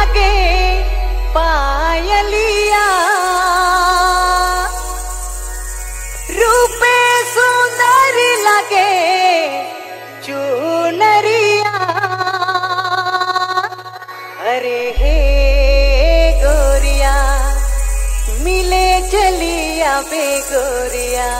लगे पायलिया। रूपे सुंदर लगे चूनरिया। अरे हे गोरिया मिले चलिया बे गोरिया।